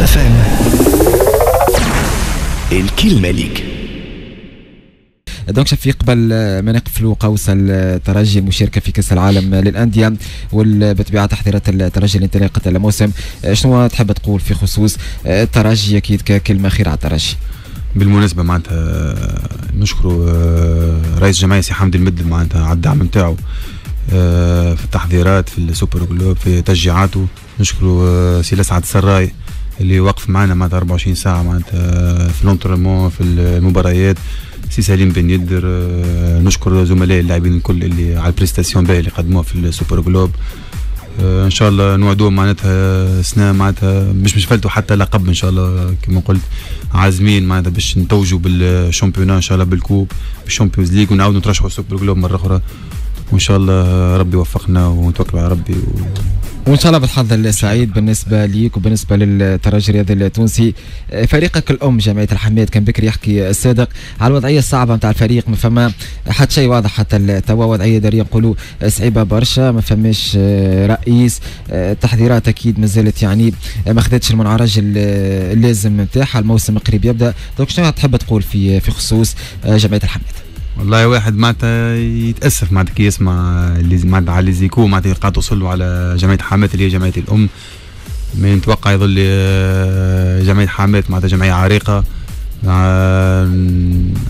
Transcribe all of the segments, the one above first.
ام الكلمة ليك donc شفيق قبل ما نقفلوا قوس الترجي المشاركه في كأس العالم للأندية وبطبيعه تحضيرات الترجي لانطلاقة الموسم. شنو تحب تقول في خصوص الترجي أكيد ككلمة خير على الترجي؟ بالمناسبة معناتها نشكر رئيس جمعية سي حمد المد معناتها على الدعم نتاعو في التحضيرات في السوبر Globe في تشجيعاته. نشكر سي لسعد السراي اللي وقف معنا معناتها 24 ساعة معناتها في l'entraînement في المباريات. سي سليم بن يدر نشكر زملاء اللاعبين الكل اللي على ال prestation باهي اللي قدموها في السوبر Globe. إن شاء الله نوعدوهم معناتها سنه معناتها مش مش فلتوا حتى لقب إن شاء الله كما قلت عازمين معناتها باش نتوجوا بال championnat إن شاء الله بال coupe بال Champions League ونعاودوا نترشحوا السوبر Globe مرة أخرى. وإن شاء الله ربي يوفقنا ونتوكل على ربي و... وإن شاء الله بالحظ السعيد بالنسبة ليك وبالنسبة للترجي الرياضي التونسي. فريقك الأم جمعية الحماد كان بكري يحكي الصادق على الوضعية الصعبة نتاع الفريق ما فما حتى شيء واضح حتى توا وضعية دارية نقولوا صعيبة برشا ما فماش رئيس. التحضيرات أكيد ما زالت يعني ما خذتش المنعرج اللازم نتاعها الموسم قريب يبدأ. دونك شنو تحب تقول في في خصوص جمعية الحماد والله واحد معناتها يتأسف معناتها كي يسمع اللي معناتها على زيكو معناتها قاعد توصل له على جمعية حمات اللي هي جمعية الأم. من نتوقع يظل جمعية حمات معناتها جمعية عريقة.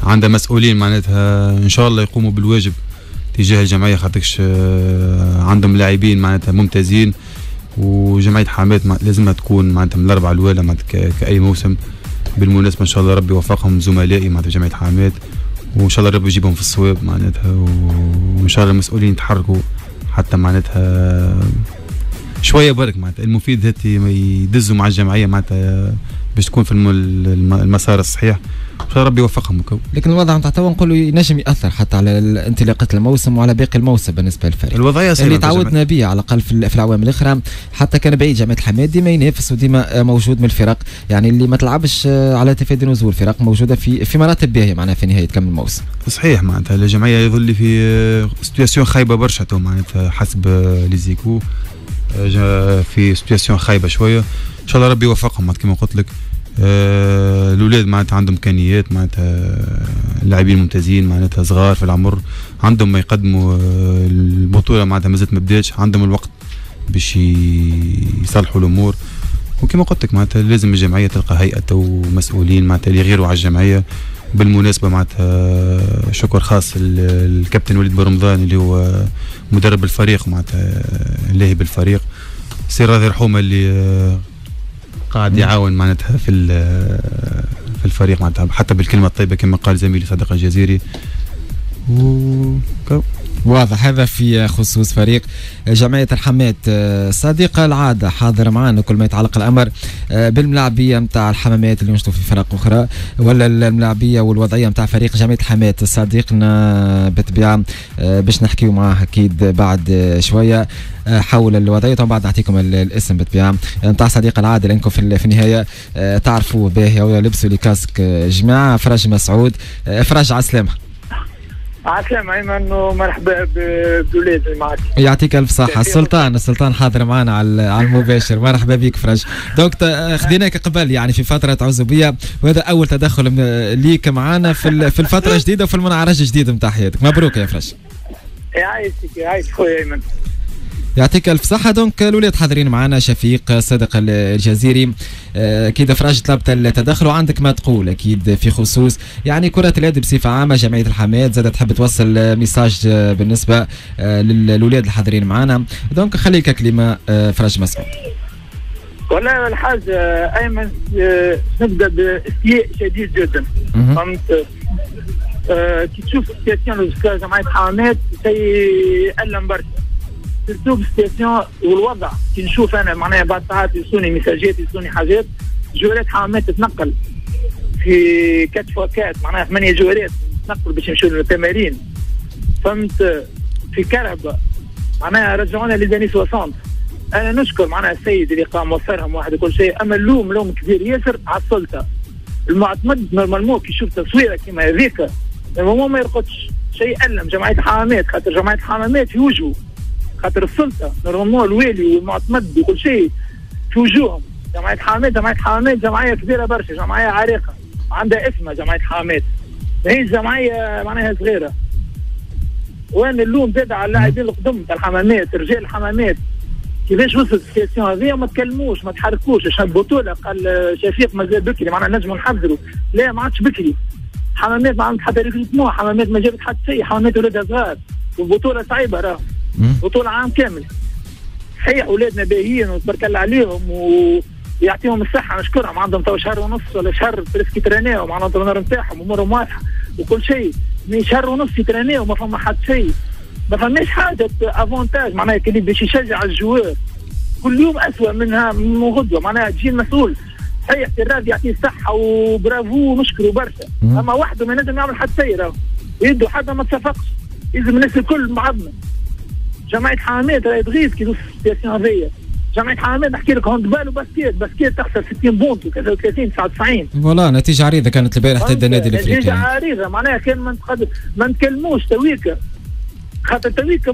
عندها مسؤولين معناتها إن شاء الله يقوموا بالواجب تجاه الجمعية خاطرش عندهم لاعبين معناتها ممتازين. وجمعية حمات لازمها تكون معناتها من الأربعة الأولى معناتها كأي موسم. بالمناسبة إن شاء الله ربي يوفقهم زملائي معناتها جمعية حمات وإن شاء الله ربي يجيبهم في الصواب معناتها وإن شاء الله المسؤولين يتحركوا حتى معناتها شوية برك معناتها المفيد هاتي يدزوا مع الجمعية معناتها باش تكون في المسار الصحيح. ان شاء الله ربي يوفقهم لكن الوضع نتاع توا نقولوا ينجم يأثر حتى على انطلاقة الموسم وعلى باقي الموسم بالنسبة للفريق. الوضعية اللي تعودنا به على الأقل في العوام الأخرى حتى كان بعيد جمعية الحمامات ديما ينافس وديما موجود من الفرق. يعني اللي ما تلعبش على تفادي نزول فرق موجودة في في مراتب باهية معناها في نهاية كم الموسم. صحيح معناتها. الجمعيه يظل في situation خايبة برشا تو معناتها حسب les échos في situation خايبة شوية. شاء الله ربي يوفقهم. كما قلت لك آه الأولاد معناتها عندهم إمكانيات معناتها لاعبين ممتازين معناتها صغار في العمر عندهم ما يقدموا آه البطولة معناتها مازالت ما بداتش عندهم الوقت باش يصلحوا الأمور. وكما قلت لك معناتها لازم الجمعية تلقى هيئة ومسؤولين معناتها اللي يغيروا على الجمعية. بالمناسبة معناتها شكر خاص الكابتن وليد برمضان اللي هو مدرب الفريق معناتها لاهي بالفريق سي راضي رحومه اللي قاعد يعاون معناتها في في الفريق معناتها حتى بالكلمة الطيبة كما قال زميلي صديق الجزيري. و واضح. هذا في خصوص فريق جمعية الحمات صديق العادة حاضر معنا كل ما يتعلق الأمر بالملاعبية متاع الحمامات اللي نشوفوا في فرق أخرى ولا الملاعبية والوضعية متاع فريق جمعية الحمات صديقنا بالطبيعة باش نحكيو معاه أكيد بعد شوية حول الوضعية. طبعا بعد نعطيكم الاسم بالطبيعة نتاع صديق العادة لأنكم في النهاية تعرفوا باهي لبسوا لي كاسك جماعة. فرج مسعود فرج على السلامة عسلامة أيمن ومرحبا بولاد معك يعطيك ألف صحة. السلطان السلطان حاضر معنا على المباشر. مرحبا بك فرج. donc خذيناك قبل يعني في فترة عزوبية وهذا أول تدخل ليك معنا في في الفترة الجديدة وفي المنعرج الجديد نتاع حياتك. مبروك يا فرج. يعيشك يعيش خويا أيمن. يعطيك الف صحة donc الولاد حاضرين معنا شفيق صدق الجزيري أكيد فرج طلبت التدخل وعندك ما تقول أكيد في خصوص يعني كرة اليد بصفة عامة جمعية الحمامات زادة تحب توصل message بالنسبة للولاد الحاضرين معنا donc خليك كلمة فرج مسعود والله الحاجة ايمن نبدا باستياء شديد جدا فهمت كي تشوف ال situation جمعية حمامات تألم برشا سيرتو السياسيون والوضع. كي نشوف أنا معناها بعد ساعات يوصلوني ميساجات يوصلوني حاجات جوارات حمامات تتنقل. في كات فوا كات معناها ثمانية جوارات تنقل باش يمشوا للتمارين. فهمت؟ في كرهبة معناها رجعونا لزاني 60 أنا نشكر معناها السيد اللي قام وفرهم واحد وكل شيء. أما اللوم لوم كبير. ياسر على السلطة. المعتمد نورمالمون كي يشوف تصويرة كيما هذيك normalement ما يرقدش. شيء يألم جمعية الحمامات خاطر جمعية الحمامات في وجهه خاطر السلطة normalement الوالي والمعتمد وكل شيء. في وجوههم جمعية حمامات جمعية حمامات جمعية كبيرة برشا جمعية عريقة. عندها اسمها جمعية حمامات. هي جمعية معناها صغيرة. وين اللوم زاد على اللاعبين القدم تاع الحمامات رجال الحمامات؟ كيفاش وصلت la situation هذه؟ ما تكلموش ما تحركوش. عشان البطوله قال شفيق مازال بكري معناها نجموا نحضروا. لا ما عادش بكري. حمامات ما عندها حتى recrutement حمامات ما جابت حتى شيء حمامات ولادها صغار. والبطولة صعيبة راه بطوله عام كامل. صحيح أولادنا باهيين وتبارك الله عليهم ويعطيهم الصحة. نشكرهم. عندهم تو شهر ونص ولا شهر presque يترانيو مع ال entraîneur نتاعهم امورهم واضحة. وكل شيء. من شهر ونص يترانيو ما فما حد شيء. ما فماش حاجة avantage معناها كان باش يشجع الجوار. كل يوم اسوء منها من غدوة. معناها تجي المسؤول. صحيح الراد يعطيه الصحة وبرافو ونشكره برشا. أما وحده ما نجم يعمل حتى شيء يد وحدة ما تصفقش. لازم الناس الكل بعضنا. جمعيه حمامات راهي تغيظ كي la situation هذيا جمعيه حمامات نحكي لك handball و basket. basket تخسر 60 points و33 99 voilà نتيجة عريضة كانت البارح ضد النادي الإفريقي. نتيجة عريضة. معناها كان ما ما نتكلموش تويكا خاطر تويكا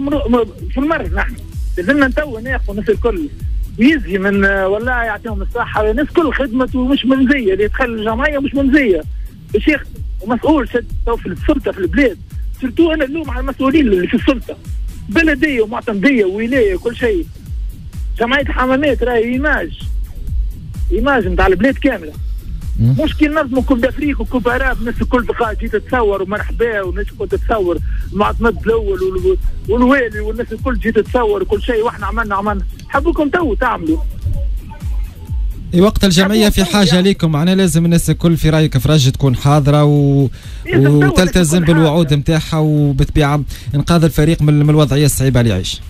في المرض نحن. لازمنا نتو ناخذ الناس الكل. يزي من والله يعطيهم الصحة. الناس كل خدمته مش منزية. اللي يدخل الجمعية مش منزية. باش يخدم ومسؤول تو في السلطة في البلاد. surtout أنا اللوم على المسؤولين اللي في السلطة. بلديه ومعتمدية وولاية وكل شيء. جمعية حمامات راهي image. image نتاع البلاد كاملة. مشكل نظموا coupe d'Afrique و coupe arabe الناس الكل تلقاها تجي تتصور ومرحبا والناس الكل تتصور. المعتمد الأول والوالي والناس الكل تجي تتصور وكل شيء وإحنا عملنا عملنا. حبوكم تو تعملوا. وقت الجمعية في حاجة لكم معناها لازم الناس الكل في رأيك فرج تكون حاضرة و... وتلتزم بالوعود نتاعها وبالطبيعة. انقاذ الفريق من الوضعية الصعيبة اللي يعيش.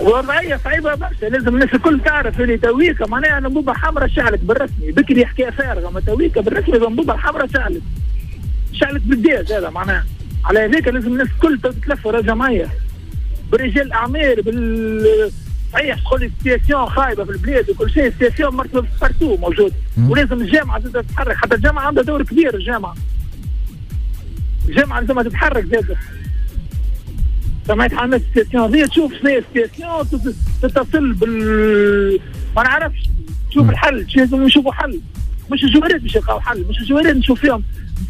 وضعية صعيبة برشا. لازم الناس الكل تعرف اللي تويكا معناها انبوبة حمراء شعلت بالرسمي. بكري حكاية فارغة ما تويكا بالرسمي الانبوبة الحمراء شعلت شعلت بالدياز هذا معناها. على هذاك لازم الناس الكل تتلف ورا جمعية برجال الاعمال بال صحيح. تقول السياسيون خايبة في البلاد وكل شيء السياسيون مرتبه بارتو موجود. ولازم الجامعة تتحرك. حتى الجامعة عندها دور كبير الجامعة. الجامعة لازم تتحرك زاد سمعت حماس السياسيون. هذه تشوف شنو السياسيون تتصل بال ما نعرفش. تشوف الحل. لازم نشوفوا حل. مش الجوارات باش يلقاو حل. مش الجوارات نشوف فيهم.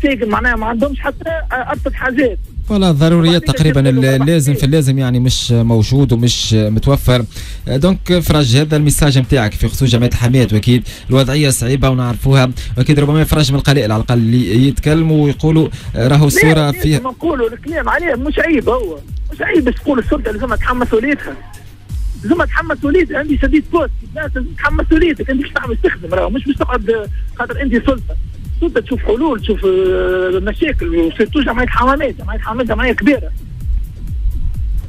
معناها ما عندهمش حتى ابسط حاجات. ولا الضروريات تقريبا اللازم في اللازم يعني مش موجود ومش متوفر. donc فرج هذا ال message نتاعك في خصوص جمعيه الحمامات وأكيد الوضعية صعيبة ونعرفوها. واكيد ربما فرج من القليل على الأقل اللي يتكلموا ويقولوا راهو الصورة فيها. نقولوا الكلام عليه مش عيب هو. مش عيب باش تقول السلطة لازم تحمل مسؤوليتها لازم تحمل مسؤوليتها عندي شديت poste. لازم تحمل مسؤوليتك انت باش تعمل تخدم راهو. مش باش تقعد خاطر انت سلطة. تبدا تشوف حلول تشوف آه، مشاكل و surtout جمعيه حمامات جمعيه حمامات جمعيه كبيرة.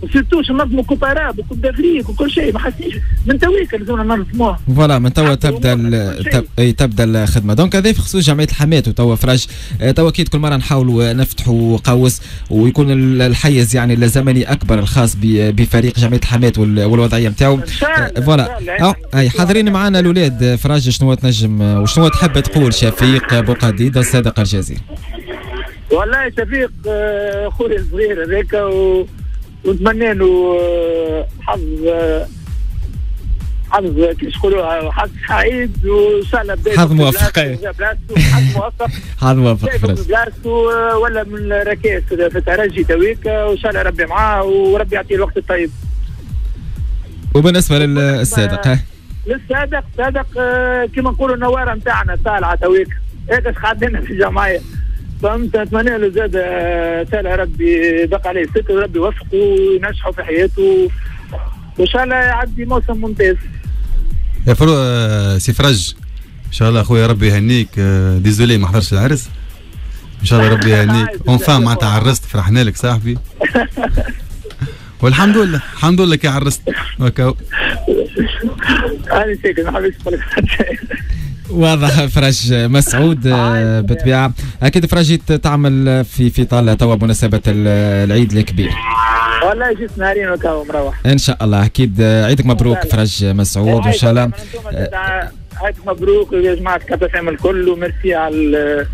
و surtout ننظموا coupe arabe و coupe d'Afrique وكل شيء ما حسيتش. من تويك لازمنا ننظموها voilà من توا تبدأ تبدأ الخدمة. donc هذا في خصوص جمعية الحمامات وتوا فرج آه، توا أكيد كل مرة نحاولوا نفتحوا قوس ويكون الحيز يعني الزمني أكبر الخاص بفريق جمعية الحمامات والوضعية نتاعو آه، voilà. أي حاضرين معنا الاولاد فرج شنو تنجم وشنو تحب تقول؟ شفيق بوقديدة الصادق الجزيري والله شفيق أخوي الصغير هذاك و ونتمنى له آه، حظ آه، حظ كيفاش يقولوا حظ سعيد وان شاء الله حظ موفق. حظ موفق. حظ موفق بلاصتو ولا من الركاز في الترجي تويك وإن شاء الله ربي معاه وربي يعطيه الوقت الطيب. وبالنسبة للصادق للصادق صادق آه، كما نقولوا النوارة نتاعنا طالعه تويك. هيك قاعدين في الجمعية. فهمت نتمنى له زاد سال ربي بقى عليه. ستر وربي يوفقه وينجحه في حياته. وإن شاء الله يعدي موسم ممتاز. يا فرو آه، سي فرج إن شاء الله أخويا ربي يهنيك آه، ديزولي ما حضرش العرس. إن شاء الله ربي يهنيك. اون فام معناتها عرست فرحنا لك صاحبي. والحمد لله الحمد لله كي عرست. هكا أنا ساكت ما حبيتش نقول واضح فرج مسعود آه، بالطبيعة. أكيد فرج تعمل في في طالة توا بمناسبه العيد الكبير. والله جيت نهارين وكاو مروح. إن شاء الله. أكيد عيدك مبروك فرج مسعود وان شاء الله. عيدك مبروك يا جماعة كابتن الكل وميرسي على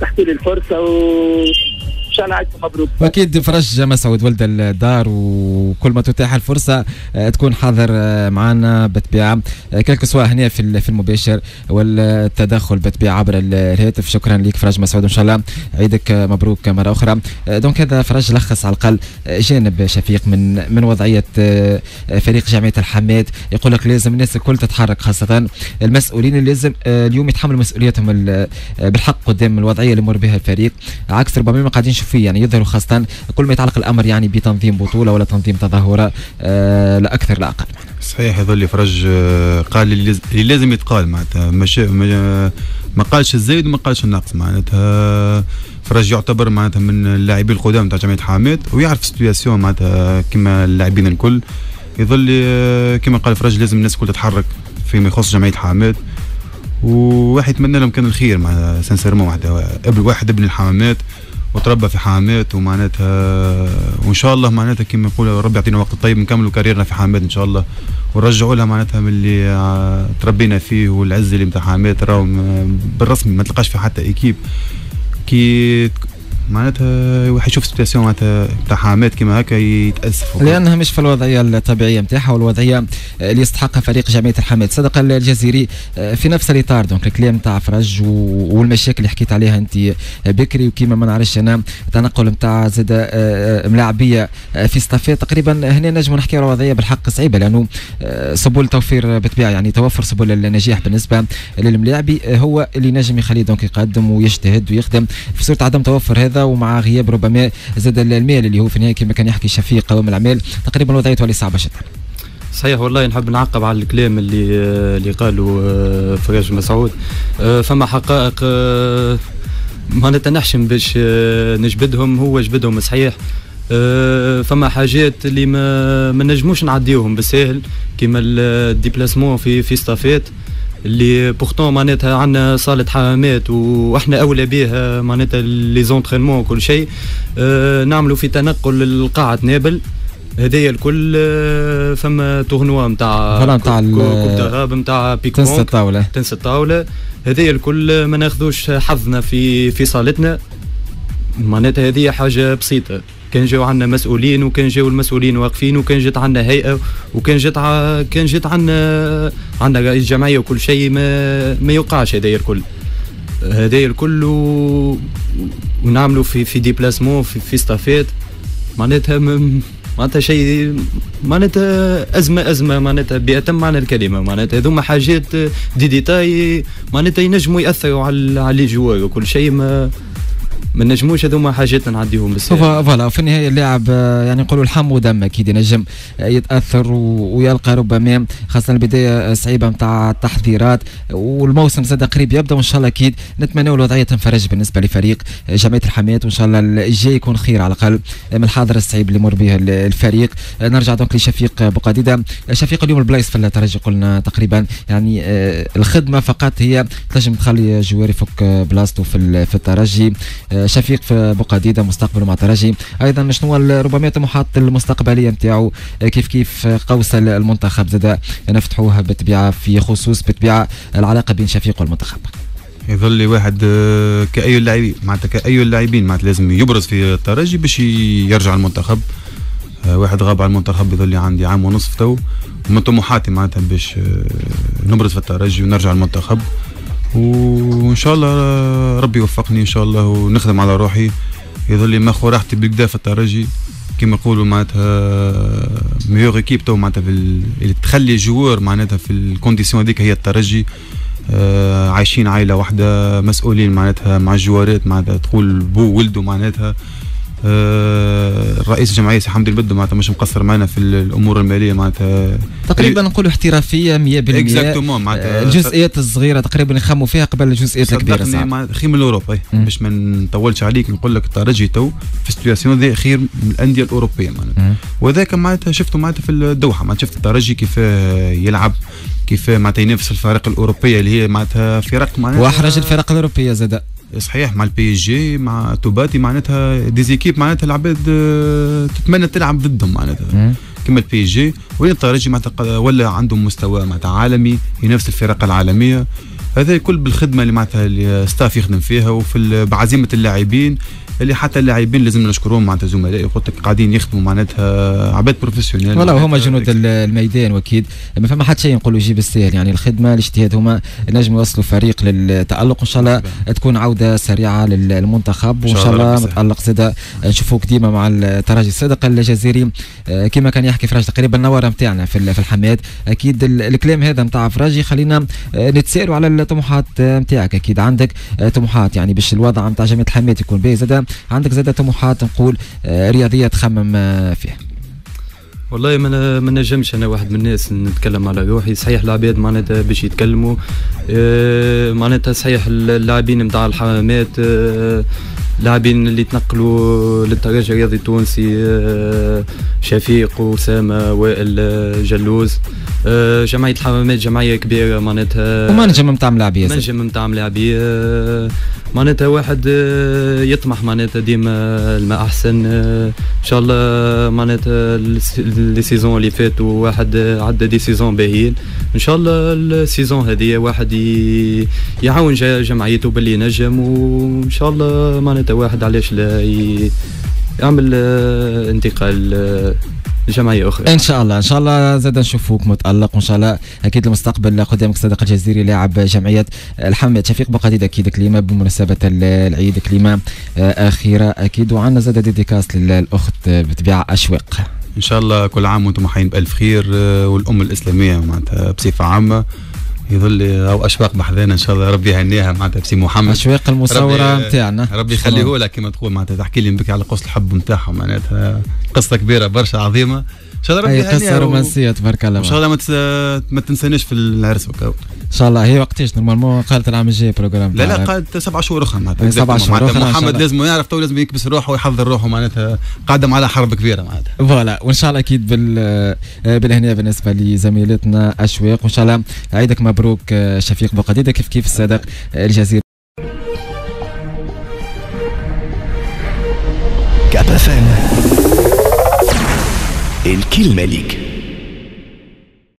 تحكي لي الفرصة و شاء الله عيدكم مبروك. واكيد فرج مسعود ولد الدار وكل ما تتاح الفرصة آه، تكون حاضر آه، معنا بالطبيعه كلك سواء هنا في في المباشر والتدخل بالطبيعه عبر الهاتف. شكرا لك فرج مسعود إن شاء الله عيدك مبروك مرة أخرى. دونك هذا فرج لخص على الأقل جانب شفيق من من وضعية فريق جامعة الحماد يقول لك لازم الناس الكل تتحرك خاصة المسؤولين اللي لازم اليوم يتحملوا مسؤوليتهم بالحق قدام الوضعية اللي يمر بها الفريق. عكس ربما ما قاعدين فيه يعني يظهروا خاصة كل ما يتعلق الأمر يعني بتنظيم بطولة ولا تنظيم تظاهرة آه لا أكثر لا أقل. صحيح يظل فرج آه، قال اللي لازم يتقال معناتها. ما قالش الزايد وما قالش الناقص معناتها. فرج يعتبر معناتها من اللاعبين القدام نتاع جمعيه حامد ويعرف السيتياسيون معناتها كما اللاعبين الكل. يظل آه، كما قال فرج لازم الناس الكل تتحرك فيما يخص جمعيه حمامات. وواحد يتمنى لهم كان الخير مع sincèrement واحد واحد ابن الحمامات. وتربى في حمامات ومعناتها وإن شاء الله معناتها كما يقول ربي يعطينا وقت طيب نكملوا carrière نا في حمامات إن شاء الله. ونرجعوا لها معناتها من اللي تربينا فيه والعز اللي نتاع حمامات راهو بالرسمي ما تلقاش في حتى équipe. كي معناتها واحد يشوف situation معناتها تاع حمامات كيما هكا يتاسف لانها مش في الوضعية الطبيعية نتاعها والوضعية اللي يستحقها فريق جمعية الحمامات صادق الجزيري آه، في نفس الإطار donc الكلام نتاع فرج والمشاكل اللي حكيت عليها أنت بكري وكيما ما نعرفش أنا تنقل نتاع زاد آه، آه، ملاعبية فيستات تقريبا هنا نجم نحكي على وضعيه بالحق صعيبة لأنه سبل توفير بالطبيعه يعني توفر سبل النجاح بالنسبة للملاعبي هو اللي نجم يخليه donc يقدم ويجتهد ويخدم. في صورة عدم توفر هذا ومع غياب ربما زاد المال اللي هو في النهاية كما كان يحكي شفيق قوام الأعمال. تقريبا الوضعية تولي صعبة جدا. صحيح والله نحب نعقب على الكلام اللي اللي قالوا آه، فراج مسعود. آه، فما حقائق آه، ما نتنحشم باش نجبدهم. هو جبدهم صحيح. فما حاجات اللي ما ما نجموش نعديوهم بالساهل كيما الديبلاسمون في في ستافات اللي بورتون معناتها عندنا صالة حمامات وإحنا أولى بها معناتها لي زونترينمون وكل شيء. أه نعملوا في تنقل لقاعه نابل. هذايا الكل أه فما تورنوا نتاع نتاع كوب نتاع بيك تنس الطاولة. تنس الطاولة. هذايا الكل ما ناخذوش حظنا في في صالتنا. معناتها هذه حاجة بسيطة. كان جاو عندنا مسؤولين وكان جاو المسؤولين واقفين وكان جات عندنا هيئة وكان جات ع... كان جات عندنا عندنا رئيس جمعية وكل شيء ما ما يوقعش هذايا الكل. هذايا الكل و... ونعملوا في في déplacement في, في ستافات معناتها معناتها شيء معناتها ازمه أزمة معناتها باتم معنى الكلمة. معناتها هذوما حاجات دي ديتاي معناتها ينجموا يأثروا على على les joueurs وكل شيء ما ما نجموش هذوما حاجات نعديهم بالسهل voilà في النهاية اللاعب آه، يعني نقولوا لحم ودم أكيد ينجم آه، يتأثر ويلقى ربما خاصة البداية صعيبة نتاع التحضيرات. والموسم زاد قريب يبدأ وإن شاء الله أكيد نتمنى الوضعيه تنفرج بالنسبة لفريق آه، جمعية الحمامات وإن شاء الله الجاي يكون خير على الأقل من الحاضر الصعيب اللي مر به الفريق. نرجع donc لشفيق بوقديدة شفيق اليوم البلايص في الترجي قلنا تقريبا يعني الخدمة فقط هي تنجم تخلي joueur يفك بلاصته في الترجي. شفيق في بوقديدة مستقبله مع ترجي. أيضا شنو ربما الطموحات المستقبلية نتاعو؟ كيف كيف قوس المنتخب زاد؟ نفتحوها بالطبيعه في خصوص بالطبيعه العلاقة بين شفيق والمنتخب. يظل واحد آه، كأي اللاعبين معناتها كأي اللاعبين معناتها لازم يبرز في الترجي باش يرجع المنتخب. آه، واحد غاب على المنتخب يظل عندي عام ونصف تو. من طموحاتي معناتها باش آه، نبرز في الترجي ونرجع المنتخب. وإن شاء الله ربي يوفقني إن شاء الله ونخدم على روحي. يظل لي مخ راحتي بالكدا في الترجي كما يقولوا معناتها meilleure équipe تو معناتها اللي تخلي joueur معناتها في ال conditions هذيك هي الترجي آه عايشين عائلة واحدة مسؤولين معناتها مع الجوارات معناتها تقول بو وولده معناتها. آه، رئيس الجمعية سي حمدي المدب معناتها مش مقصر معنا في الأمور المالية معناتها. تقريبا نقولوا احترافية 100% exactement معناتها الجزئيات الصغيرة تقريبا يخمموا فيها قبل الجزئيات الكبيرة صح خير من اوروبا باش ما نطولش عليك نقول لك الترجي تو في ال situation ذي خير من الأندية الأوروبية معناتها. وذاك معناتها شفته معناتها في الدوحة معناتها شفت الترجي كيف يلعب كيف معناتها ينافس الفرق الأوروبية اللي هي معناتها فرق معناتها وأحرج الفرق الأوروبية زاد صحيح مع ال PSG مع توباتي معناتها des équipes معناتها العباد آه، تتمنى تلعب ضدهم معناتها. كما ال PSG وين الترجي معناتها ولا عندهم مستوى معناتها عالمي ينافس الفرق العالمية. هذا الكل بالخدمة اللي معناتها ال staff يخدم فيها وفي بعزيمة اللاعبين. اللي حتى اللاعبين لازم نشكرهم معناتها زملائي قلت لك قاعدين يخدموا معناتها عباد professionnels. والله هما جنود الميدان وأكيد. ما فما حتى شيء نقولوا يجي بالسهل يعني الخدمة الاجتهاد هما نجموا يوصلوا فريق للتألق. وان شاء الله تكون عودة سريعة للمنتخب وإن شاء الله متألق زاد نشوفوك ديما مع الترجي الصادق الجزيري آه، كما كان يحكي فراج تقريبا النوار نتاعنا في في الحمامات أكيد الكلام هذا نتاع فراج يخلينا آه، نتسائلوا على الطموحات نتاعك أكيد عندك آه، طموحات يعني باش الوضع نتاع جمعيه الحماد يكون باهي زاد عندك زاد طموحات نقول رياضية تخمم فيها. والله ما ما نجمش أنا واحد من الناس نتكلم على روحي. صحيح العباد معناتها باش يتكلموا معناتها صحيح اللاعبين نتاع الحمامات لاعبين اللي تنقلوا للترجي الرياضي التونسي آه، شفيق وسامة وائل آه، جلوز آه، جمعية الحمامات جمعية كبيرة معناتها وما نجم نتاع ملاعبية ما نجم نتاع ملاعبية معناتها واحد يطمح معناتها ديما لما أحسن إن شاء الله معناتها les saisons اللي فاتوا واحد عدى des saisons باهيين. إن شاء الله ال saison هذه واحد يعاون جمعيته باللي نجم وإن شاء الله معناتها واحد علاش لا يعمل انتقال جمعيه أخرى. إن شاء الله إن شاء الله زاد نشوفوك متألق وان شاء الله أكيد المستقبل قدامك صدق الجزيري لاعب جمعية. الحمد شفيق بقديد أكيد كلمة بمناسبة العيد كلمة آه، أخيرة أكيد وعندنا زاد ديديكاس للأخت بتبيع أشواق. إن شاء الله كل عام وأنتم حيين بألف خير والامه الإسلامية معناتها بصفة عامة. يظل أو اشواق بحذانا إن شاء الله. ربي يهنيها معناتها بسي محمد. اشواق المصوره نتاعنا ربي يخليه لك كما تقول. معناتها تحكي لي بك على قصه الحب نتاعهم معناتها قصة كبيرة برشا عظيمة. إن شاء الله ربي قصة رومانسية تبارك الله. ان شاء الله ما تنسانيش في العرس وكاو إن شاء الله. هي وقتاش؟ normalement قالت العام الجاي programme لا لا قالت سبع شهور أخرى معناتها. سبع شهور أخرى محمد لازم يعرف تو لازم يكبس روحه ويحضر روحه معناتها قادم على حرب كبيرة معناتها. voilà. وإن شاء الله أكيد بال بالهنيه بالنسبة لزميلتنا أشواق. وإن شاء الله عيدك مبروك شفيق بوقديدة كيف كيف الصادق الجزيري كأب الكلمة ليك.